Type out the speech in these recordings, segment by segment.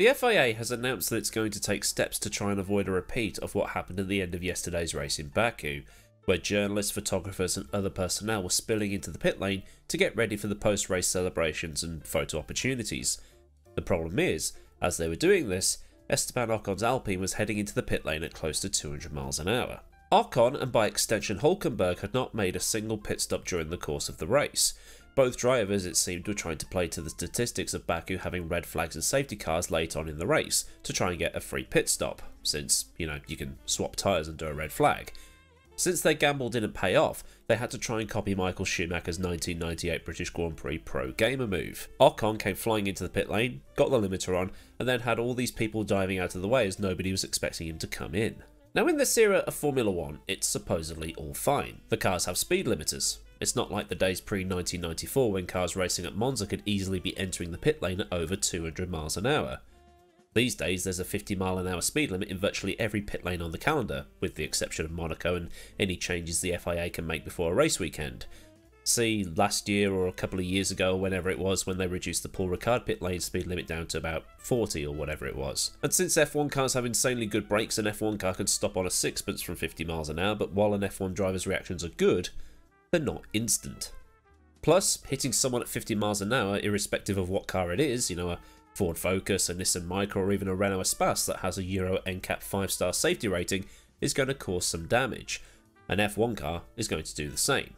The FIA has announced that it's going to take steps to try and avoid a repeat of what happened at the end of yesterday's race in Baku, where journalists, photographers, and other personnel were spilling into the pit lane to get ready for the post race celebrations and photo opportunities. The problem is, as they were doing this, Esteban Ocon's Alpine was heading into the pit lane at close to 200 miles an hour. Ocon and by extension Hulkenberg had not made a single pit stop during the course of the race, both drivers, it seemed, were trying to play to the statistics of Baku having red flags and safety cars late on in the race to try and get a free pit stop, since, you know, you can swap tyres and do a red flag. Since their gamble didn't pay off, they had to try and copy Michael Schumacher's 1998 British Grand Prix Pro Gamer move. Ocon came flying into the pit lane, got the limiter on, and then had all these people diving out of the way as nobody was expecting him to come in. Now, in this era of Formula One, it's supposedly all fine. The cars have speed limiters, it's not like the days pre 1994 when cars racing at Monza could easily be entering the pit lane at over 200 miles an hour. These days, there's a 50 mile an hour speed limit in virtually every pit lane on the calendar, with the exception of Monaco and any changes the FIA can make before a race weekend. See last year or a couple of years ago, or whenever it was, when they reduced the Paul Ricard pit lane speed limit down to about 40 or whatever it was. And since F1 cars have insanely good brakes, an F1 car can stop on a sixpence from 50 miles an hour, but while an F1 driver's reactions are good, they're not instant. Plus, hitting someone at 50 miles an hour, irrespective of what car it is, you know, a Ford Focus, a Nissan Micra, or even a Renault Espace that has a Euro NCAP 5 star safety rating, is going to cause some damage. An F1 car is going to do the same.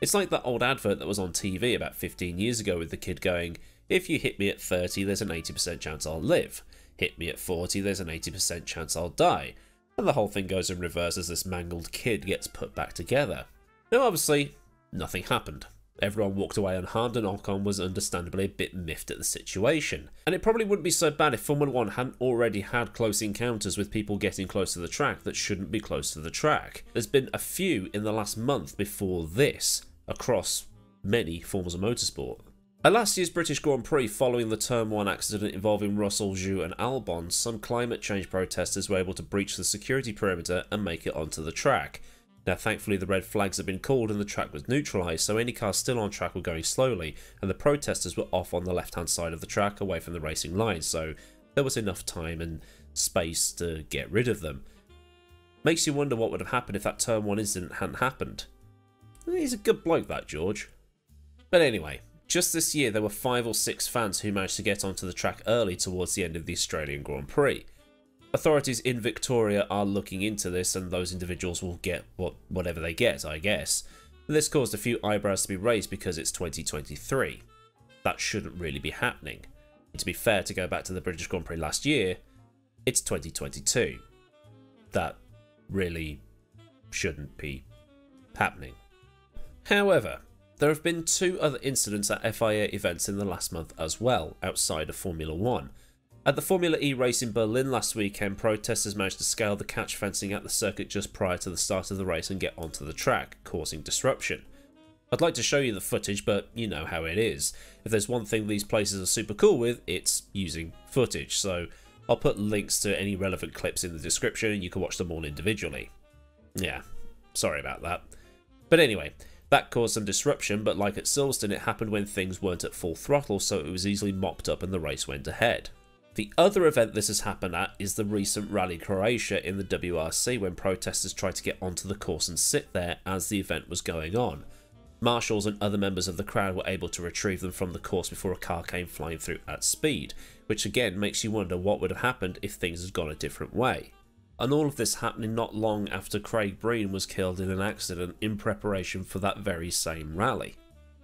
It's like that old advert that was on TV about 15 years ago with the kid going, If you hit me at 30, there's an 80% chance I'll live. Hit me at 40, there's an 80% chance I'll die. And the whole thing goes in reverse as this mangled kid gets put back together. Now, obviously, nothing happened. Everyone walked away unharmed, and Ocon was understandably a bit miffed at the situation. And it probably wouldn't be so bad if Formula One hadn't already had close encounters with people getting close to the track that shouldn't be close to the track. There's been a few in the last month before this across many forms of motorsport. At last year's British Grand Prix, following the Turn 1 accident involving Russell, Zhou, and Albon, some climate change protesters were able to breach the security perimeter and make it onto the track. Now, thankfully, the red flags had been called and the track was neutralised, so any cars still on track were going slowly, and the protesters were off on the left hand side of the track away from the racing line, so there was enough time and space to get rid of them. Makes you wonder what would have happened if that Turn 1 incident hadn't happened. He's a good bloke, that George. But anyway, just this year there were five or six fans who managed to get onto the track early towards the end of the Australian Grand Prix. Authorities in Victoria are looking into this, and those individuals will get what whatever they get, I guess. This caused a few eyebrows to be raised because it's 2023. That shouldn't really be happening. And to be fair, to go back to the British Grand Prix last year, it's 2022. That really shouldn't be happening. However, there have been two other incidents at FIA events in the last month as well, outside of Formula One. At the Formula E race in Berlin last weekend, protesters managed to scale the catch fencing at the circuit just prior to the start of the race and get onto the track, causing disruption. I'd like to show you the footage, but you know how it is. If there's one thing these places are super cool with, it's using footage, so I'll put links to any relevant clips in the description and you can watch them all individually. Yeah, sorry about that. But anyway, that caused some disruption, but like at Silverstone, it happened when things weren't at full throttle, so it was easily mopped up and the race went ahead. The other event this has happened at is the recent Rally Croatia in the WRC when protesters tried to get onto the course and sit there as the event was going on. Marshals and other members of the crowd were able to retrieve them from the course before a car came flying through at speed, which again makes you wonder what would have happened if things had gone a different way. And all of this happening not long after Craig Breen was killed in an accident in preparation for that very same rally.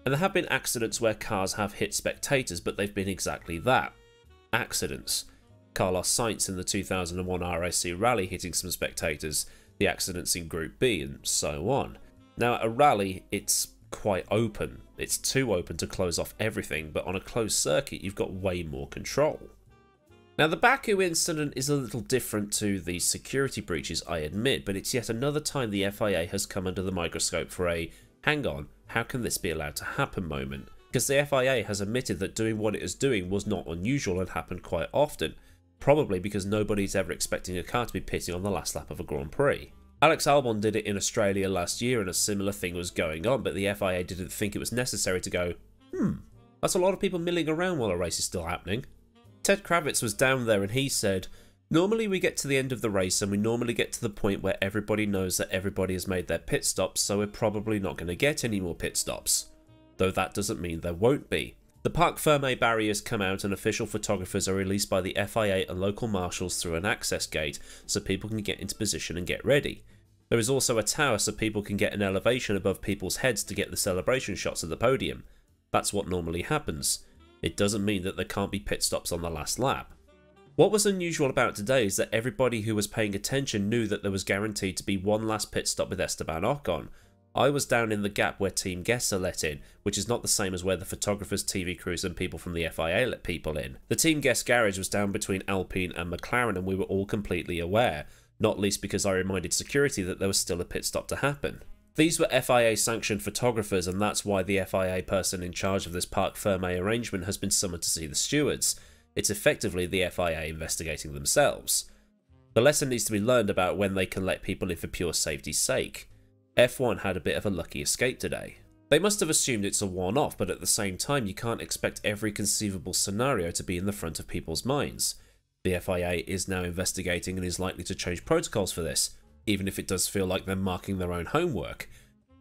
And there have been accidents where cars have hit spectators, but they've been exactly that accidents. Carlos Sainz in the 2001 RAC rally hitting some spectators, the accidents in Group B, and so on. Now, at a rally, it's quite open. It's too open to close off everything, but on a closed circuit, you've got way more control. Now, the Baku incident is a little different to the security breaches, I admit, but it's yet another time the FIA has come under the microscope for a hang on, how can this be allowed to happen moment? Because the FIA has admitted that doing what it is doing was not unusual and happened quite often, probably because nobody's ever expecting a car to be pitting on the last lap of a Grand Prix. Alex Albon did it in Australia last year and a similar thing was going on, but the FIA didn't think it was necessary to go, hmm, that's a lot of people milling around while a race is still happening. Ted Kravitz was down there and he said, Normally we get to the end of the race and we normally get to the point where everybody knows that everybody has made their pit stops, so we're probably not going to get any more pit stops. Though that doesn't mean there won't be. The Parc Ferme barriers come out and official photographers are released by the FIA and local marshals through an access gate so people can get into position and get ready. There is also a tower so people can get an elevation above people's heads to get the celebration shots of the podium. That's what normally happens. It doesn't mean that there can't be pit stops on the last lap. What was unusual about today is that everybody who was paying attention knew that there was guaranteed to be one last pit stop with Esteban Ocon. I was down in the gap where team guests are let in, which is not the same as where the photographers, TV crews, and people from the FIA let people in. The team guest garage was down between Alpine and McLaren, and we were all completely aware, not least because I reminded security that there was still a pit stop to happen. These were FIA sanctioned photographers, and that's why the FIA person in charge of this Parc Ferme arrangement has been summoned to see the stewards. It's effectively the FIA investigating themselves. The lesson needs to be learned about when they can let people in for pure safety's sake. F1 had a bit of a lucky escape today. They must have assumed it's a one off, but at the same time, you can't expect every conceivable scenario to be in the front of people's minds. The FIA is now investigating and is likely to change protocols for this, even if it does feel like they're marking their own homework.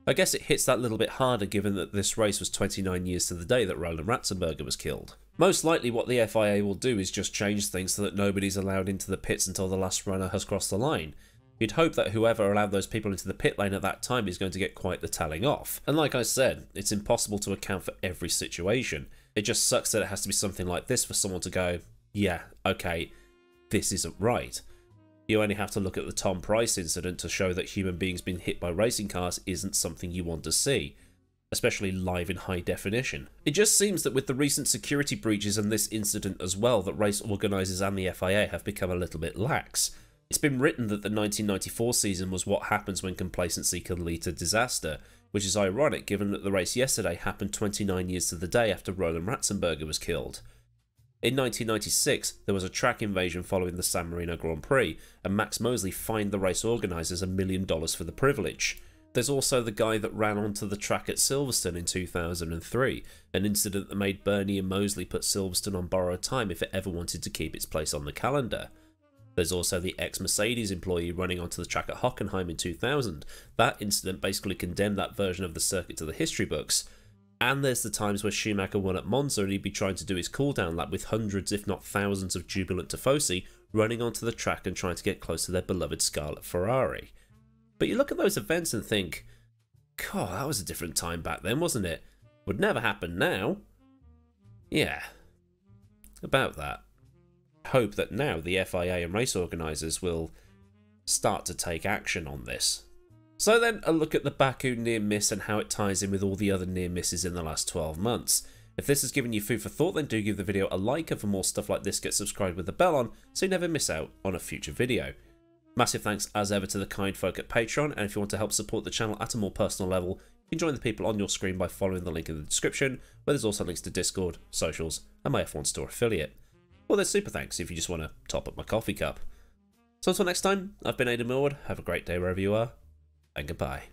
I guess it hits that little bit harder given that this race was 29 years to the day that Roland Ratzenberger was killed. Most likely what the FIA will do is just change things so that nobody's allowed into the pits until the last runner has crossed the line. You'd hope that whoever allowed those people into the pit lane at that time is going to get quite the telling off. And like I said, it's impossible to account for every situation. It just sucks that it has to be something like this for someone to go, yeah, okay, this isn't right. You only have to look at the Tom Pryce incident to show that human beings being hit by racing cars isn't something you want to see, especially live in high definition. It just seems that with the recent security breaches and this incident as well, that race organisers and the FIA have become a little bit lax. It's been written that the 1994 season was what happens when complacency can lead to disaster, which is ironic given that the race yesterday happened 29 years to the day after Roland Ratzenberger was killed. In 1996, there was a track invasion following the San Marino Grand Prix, and Max Mosley fined the race organisers a million dollars for the privilege. There's also the guy that ran onto the track at Silverstone in 2003, an incident that made Bernie and Mosley put Silverstone on borrowed time if it ever wanted to keep its place on the calendar. There's also the ex Mercedes employee running onto the track at Hockenheim in 2000. That incident basically condemned that version of the circuit to the history books, and there's the times where Schumacher won at Monza and he'd be trying to do his cooldown lap with hundreds, if not thousands, of jubilant Tifosi running onto the track and trying to get close to their beloved Scarlet Ferrari. But you look at those events and think, God, that was a different time back then, wasn't it? Would never happen now. Yeah, about that. Hope that now the FIA and race organisers will start to take action on this. So then a look at the Baku near miss and how it ties in with all the other near misses in the last 12 months. If this has given you food for thought then do give the video a like and for more stuff like this get subscribed with the bell on so you never miss out on a future video. Massive thanks as ever to the kind folk at Patreon and if you want to help support the channel at a more personal level you can join the people on your screen by following the link in the description where there's also links to Discord, socials and my F1 store affiliate. Well, there's super thanks if you just want to top up my coffee cup. So until next time, I've been Aidan Millward, have a great day wherever you are, and goodbye.